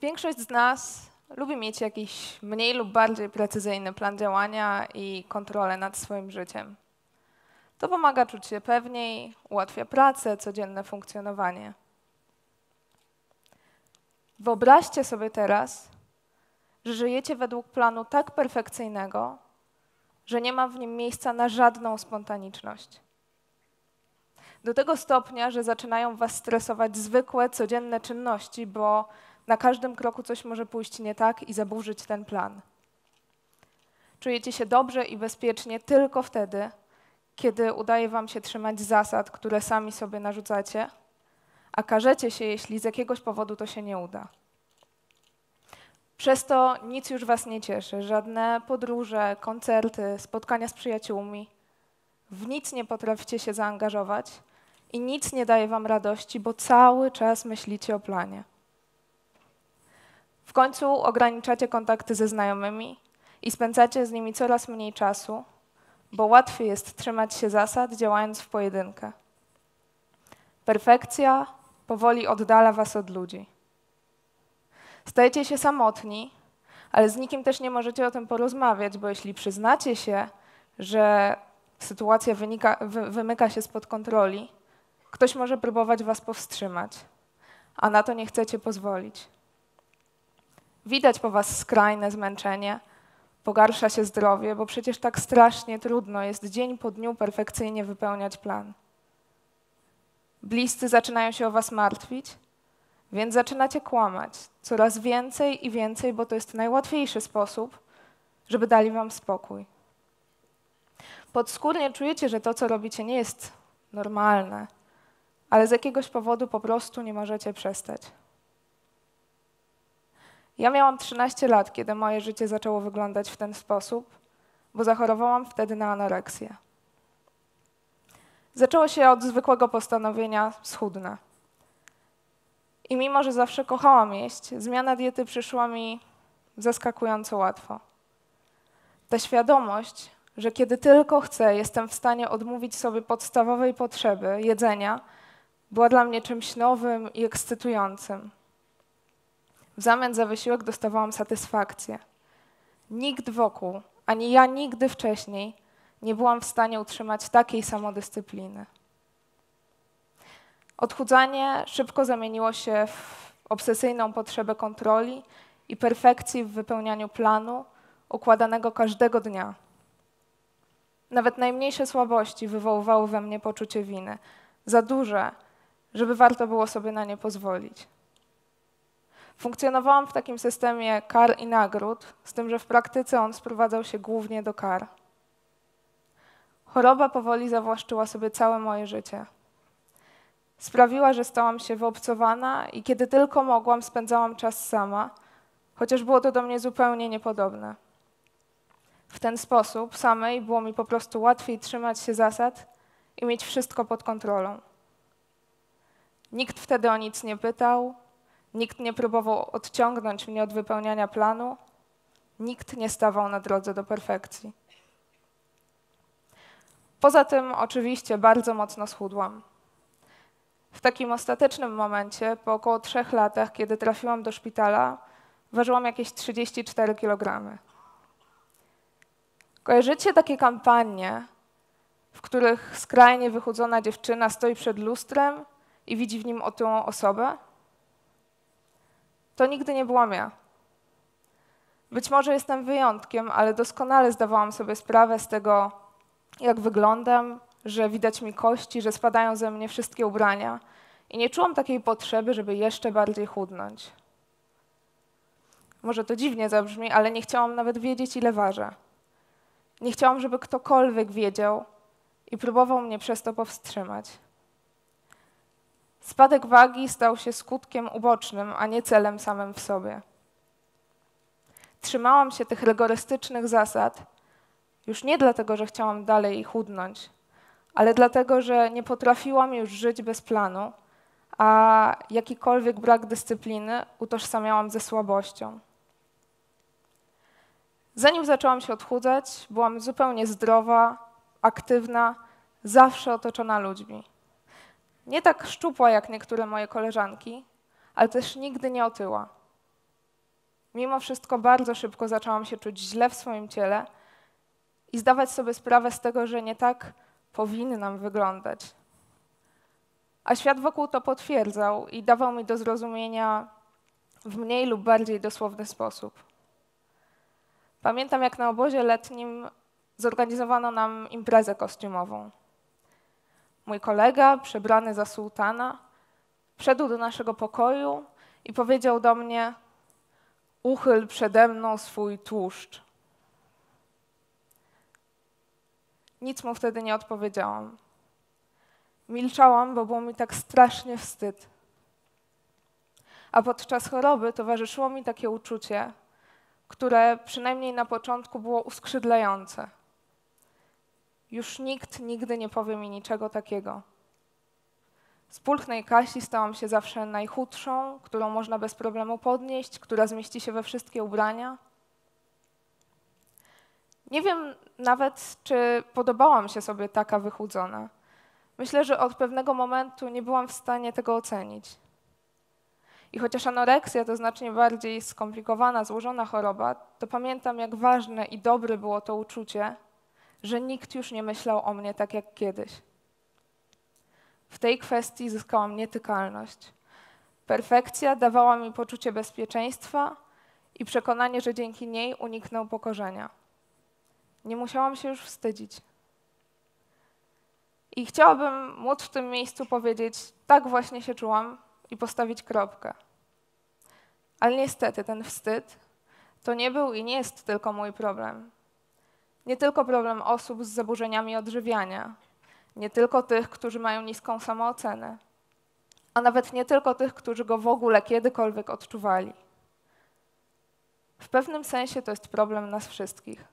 Większość z nas lubi mieć jakiś mniej lub bardziej precyzyjny plan działania i kontrolę nad swoim życiem. To pomaga czuć się pewniej, ułatwia pracę, codzienne funkcjonowanie. Wyobraźcie sobie teraz, że żyjecie według planu tak perfekcyjnego, że nie ma w nim miejsca na żadną spontaniczność. Do tego stopnia, że zaczynają was stresować zwykłe, codzienne czynności, bo na każdym kroku coś może pójść nie tak i zaburzyć ten plan. Czujecie się dobrze i bezpiecznie tylko wtedy, kiedy udaje wam się trzymać zasad, które sami sobie narzucacie, a karzecie się, jeśli z jakiegoś powodu to się nie uda. Przez to nic już was nie cieszy, żadne podróże, koncerty, spotkania z przyjaciółmi. W nic nie potraficie się zaangażować i nic nie daje wam radości, bo cały czas myślicie o planie. W końcu ograniczacie kontakty ze znajomymi i spędzacie z nimi coraz mniej czasu, bo łatwiej jest trzymać się zasad, działając w pojedynkę. Perfekcja powoli oddala was od ludzi. Stajecie się samotni, ale z nikim też nie możecie o tym porozmawiać, bo jeśli przyznacie się, że sytuacja wynika, wy, wymyka się spod kontroli, ktoś może próbować was powstrzymać, a na to nie chcecie pozwolić. Widać po was skrajne zmęczenie, pogarsza się zdrowie, bo przecież tak strasznie trudno jest dzień po dniu perfekcyjnie wypełniać plan. Bliscy zaczynają się o was martwić, więc zaczynacie kłamać coraz więcej i więcej, bo to jest najłatwiejszy sposób, żeby dali wam spokój. Podskórnie czujecie, że to, co robicie, nie jest normalne, ale z jakiegoś powodu po prostu nie możecie przestać. Ja miałam 13 lat, kiedy moje życie zaczęło wyglądać w ten sposób, bo zachorowałam wtedy na anoreksję. Zaczęło się od zwykłego postanowienia schudnę. I mimo, że zawsze kochałam jeść, zmiana diety przyszła mi zaskakująco łatwo. Ta świadomość, że kiedy tylko chcę, jestem w stanie odmówić sobie podstawowej potrzeby jedzenia, była dla mnie czymś nowym i ekscytującym. W zamian za wysiłek dostawałam satysfakcję. Nikt wokół, ani ja nigdy wcześniej nie byłam w stanie utrzymać takiej samodyscypliny. Odchudzanie szybko zamieniło się w obsesyjną potrzebę kontroli i perfekcji w wypełnianiu planu układanego każdego dnia. Nawet najmniejsze słabości wywoływały we mnie poczucie winy, za duże, żeby warto było sobie na nie pozwolić. Funkcjonowałam w takim systemie kar i nagród, z tym, że w praktyce on sprowadzał się głównie do kar. Choroba powoli zawłaszczyła sobie całe moje życie. Sprawiła, że stałam się wyobcowana i kiedy tylko mogłam, spędzałam czas sama, chociaż było to do mnie zupełnie niepodobne. W ten sposób samej było mi po prostu łatwiej trzymać się zasad i mieć wszystko pod kontrolą. Nikt wtedy o nic nie pytał, nikt nie próbował odciągnąć mnie od wypełniania planu, nikt nie stawał na drodze do perfekcji. Poza tym, oczywiście, bardzo mocno schudłam. W takim ostatecznym momencie, po około trzech latach, kiedy trafiłam do szpitala, ważyłam jakieś 34 kg. Kojarzycie takie kampanie, w których skrajnie wychudzona dziewczyna stoi przed lustrem i widzi w nim o tą osobę? To nigdy nie byłam ja. Być może jestem wyjątkiem, ale doskonale zdawałam sobie sprawę z tego, jak wyglądam, że widać mi kości, że spadają ze mnie wszystkie ubrania i nie czułam takiej potrzeby, żeby jeszcze bardziej chudnąć. Może to dziwnie zabrzmi, ale nie chciałam nawet wiedzieć, ile ważę. Nie chciałam, żeby ktokolwiek wiedział i próbował mnie przez to powstrzymać. Spadek wagi stał się skutkiem ubocznym, a nie celem samym w sobie. Trzymałam się tych rygorystycznych zasad już nie dlatego, że chciałam dalej chudnąć, ale dlatego, że nie potrafiłam już żyć bez planu, a jakikolwiek brak dyscypliny utożsamiałam ze słabością. Zanim zaczęłam się odchudzać, byłam zupełnie zdrowa, aktywna, zawsze otoczona ludźmi. Nie tak szczupła jak niektóre moje koleżanki, ale też nigdy nie otyła. mimo wszystko bardzo szybko zaczęłam się czuć źle w swoim ciele i zdawać sobie sprawę z tego, że nie tak powinnam wyglądać. A świat wokół to potwierdzał i dawał mi do zrozumienia w mniej lub bardziej dosłowny sposób. Pamiętam, jak na obozie letnim zorganizowano nam imprezę kostiumową. Mój kolega, przebrany za sułtana, wszedł do naszego pokoju i powiedział do mnie: Uchyl przede mną swój tłuszcz. Nic mu wtedy nie odpowiedziałam. Milczałam, bo było mi tak strasznie wstyd. A podczas choroby towarzyszyło mi takie uczucie, które przynajmniej na początku było uskrzydlające. Już nikt nigdy nie powie mi niczego takiego. Z pulchnej Kasi stałam się zawsze najchudszą, którą można bez problemu podnieść, która zmieści się we wszystkie ubrania. Nie wiem nawet, czy podobałam się sobie taka wychudzona. Myślę, że od pewnego momentu nie byłam w stanie tego ocenić. I chociaż anoreksja to znacznie bardziej skomplikowana, złożona choroba, to pamiętam, jak ważne i dobre było to uczucie, że nikt już nie myślał o mnie tak jak kiedyś. W tej kwestii zyskałam nietykalność. Perfekcja dawała mi poczucie bezpieczeństwa i przekonanie, że dzięki niej uniknę upokorzenia. Nie musiałam się już wstydzić. I chciałabym móc w tym miejscu powiedzieć, tak właśnie się czułam i postawić kropkę. Ale niestety ten wstyd to nie był i nie jest tylko mój problem. Nie tylko problem osób z zaburzeniami odżywiania, nie tylko tych, którzy mają niską samoocenę, a nawet nie tylko tych, którzy go w ogóle kiedykolwiek odczuwali. W pewnym sensie to jest problem nas wszystkich.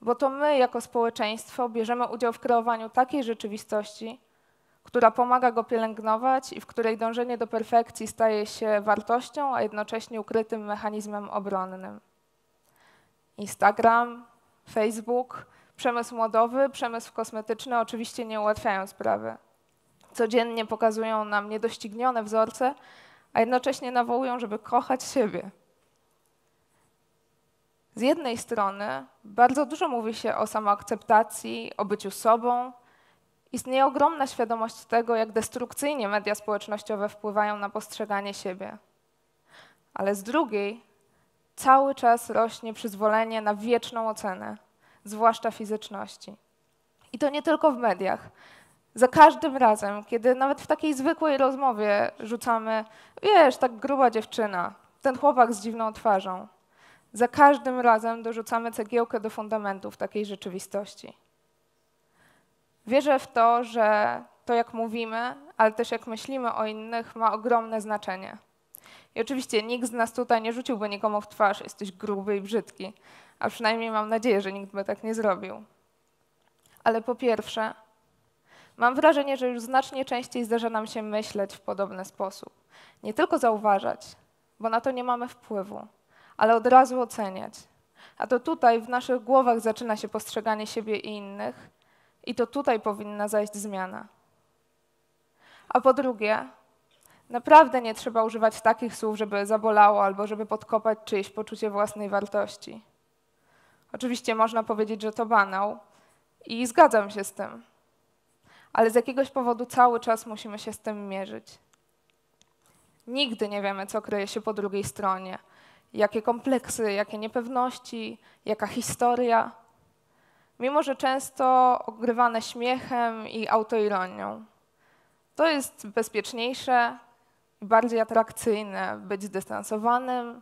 Bo to my, jako społeczeństwo, bierzemy udział w kreowaniu takiej rzeczywistości, która pomaga go pielęgnować i w której dążenie do perfekcji staje się wartością, a jednocześnie ukrytym mechanizmem obronnym. Instagram, Facebook, przemysł modowy, przemysł kosmetyczny oczywiście nie ułatwiają sprawy. Codziennie pokazują nam niedoścignione wzorce, a jednocześnie nawołują, żeby kochać siebie. Z jednej strony bardzo dużo mówi się o samoakceptacji, o byciu sobą. Istnieje ogromna świadomość tego, jak destrukcyjnie media społecznościowe wpływają na postrzeganie siebie. Ale z drugiej cały czas rośnie przyzwolenie na wieczną ocenę, zwłaszcza fizyczności. I to nie tylko w mediach. Za każdym razem, kiedy nawet w takiej zwykłej rozmowie rzucamy, wiesz, tak gruba dziewczyna, ten chłopak z dziwną twarzą, za każdym razem dorzucamy cegiełkę do fundamentów takiej rzeczywistości. Wierzę w to, że to, jak mówimy, ale też jak myślimy o innych, ma ogromne znaczenie. I oczywiście nikt z nas tutaj nie rzuciłby nikomu w twarz, jesteś gruby i brzydki, a przynajmniej mam nadzieję, że nikt by tak nie zrobił. Ale po pierwsze, mam wrażenie, że już znacznie częściej zdarza nam się myśleć w podobny sposób. Nie tylko zauważać, bo na to nie mamy wpływu, ale od razu oceniać. A to tutaj w naszych głowach zaczyna się postrzeganie siebie i innych, i to tutaj powinna zajść zmiana. A po drugie, naprawdę nie trzeba używać takich słów, żeby zabolało albo żeby podkopać czyjeś poczucie własnej wartości. Oczywiście można powiedzieć, że to banał i zgadzam się z tym, ale z jakiegoś powodu cały czas musimy się z tym mierzyć. Nigdy nie wiemy, co kryje się po drugiej stronie, jakie kompleksy, jakie niepewności, jaka historia, mimo że często ogrywane śmiechem i autoironią. To jest bezpieczniejsze bardziej atrakcyjne być zdystansowanym,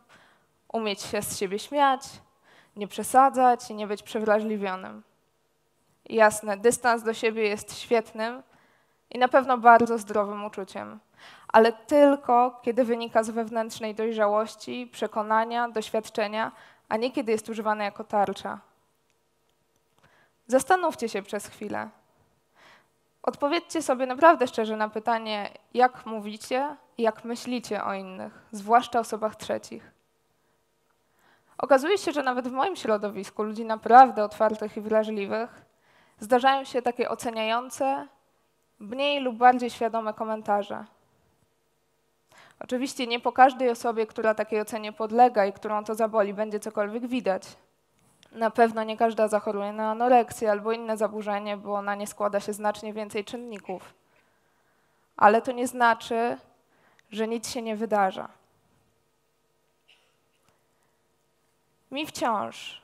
umieć się z siebie śmiać, nie przesadzać i nie być przewrażliwionym. Jasne, dystans do siebie jest świetnym i na pewno bardzo zdrowym uczuciem, ale tylko kiedy wynika z wewnętrznej dojrzałości, przekonania, doświadczenia, a nie kiedy jest używane jako tarcza. Zastanówcie się przez chwilę. Odpowiedzcie sobie naprawdę szczerze na pytanie, jak mówicie jak myślicie o innych, zwłaszcza osobach trzecich. Okazuje się, że nawet w moim środowisku ludzi naprawdę otwartych i wrażliwych zdarzają się takie oceniające, mniej lub bardziej świadome komentarze. Oczywiście nie po każdej osobie, która takiej ocenie podlega i którą to zaboli, będzie cokolwiek widać. Na pewno nie każda zachoruje na anoreksję albo inne zaburzenie, bo na nie składa się znacznie więcej czynników. Ale to nie znaczy, że nic się nie wydarza. Mi wciąż,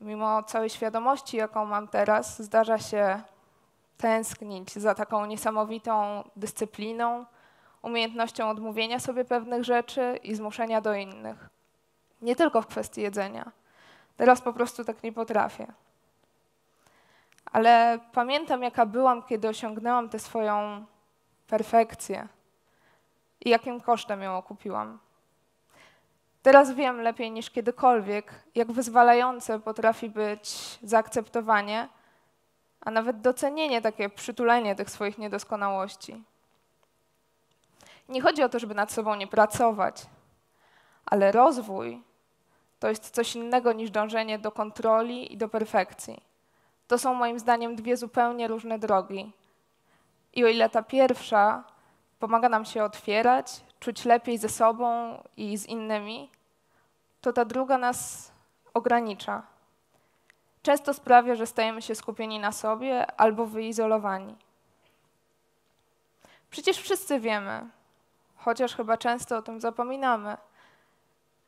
mimo całej świadomości, jaką mam teraz, zdarza się tęsknić za taką niesamowitą dyscypliną, umiejętnością odmówienia sobie pewnych rzeczy i zmuszenia do innych. Nie tylko w kwestii jedzenia. Teraz po prostu tak nie potrafię. Ale pamiętam, jaka byłam, kiedy osiągnęłam tę swoją perfekcję i jakim kosztem ją okupiłam. Teraz wiem lepiej niż kiedykolwiek, jak wyzwalające potrafi być zaakceptowanie, a nawet docenienie, takie przytulenie tych swoich niedoskonałości. Nie chodzi o to, żeby nad sobą nie pracować, ale rozwój to jest coś innego niż dążenie do kontroli i do perfekcji. To są moim zdaniem dwie zupełnie różne drogi. I o ile ta pierwsza pomaga nam się otwierać, czuć lepiej ze sobą i z innymi, to ta druga nas ogranicza. Często sprawia, że stajemy się skupieni na sobie albo wyizolowani. Przecież wszyscy wiemy, chociaż chyba często o tym zapominamy,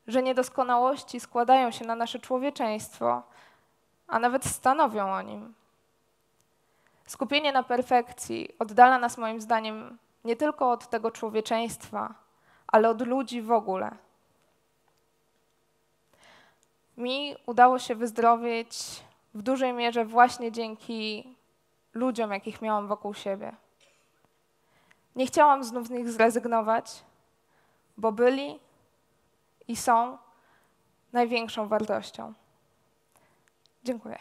że niedoskonałości składają się na nasze człowieczeństwo, a nawet stanowią o nim. Skupienie na perfekcji oddala nas moim zdaniem nie tylko od tego człowieczeństwa, ale od ludzi w ogóle. Mi udało się wyzdrowieć w dużej mierze właśnie dzięki ludziom, jakich miałam wokół siebie. Nie chciałam znów z nich zrezygnować, bo byli i są największą wartością. Dziękuję.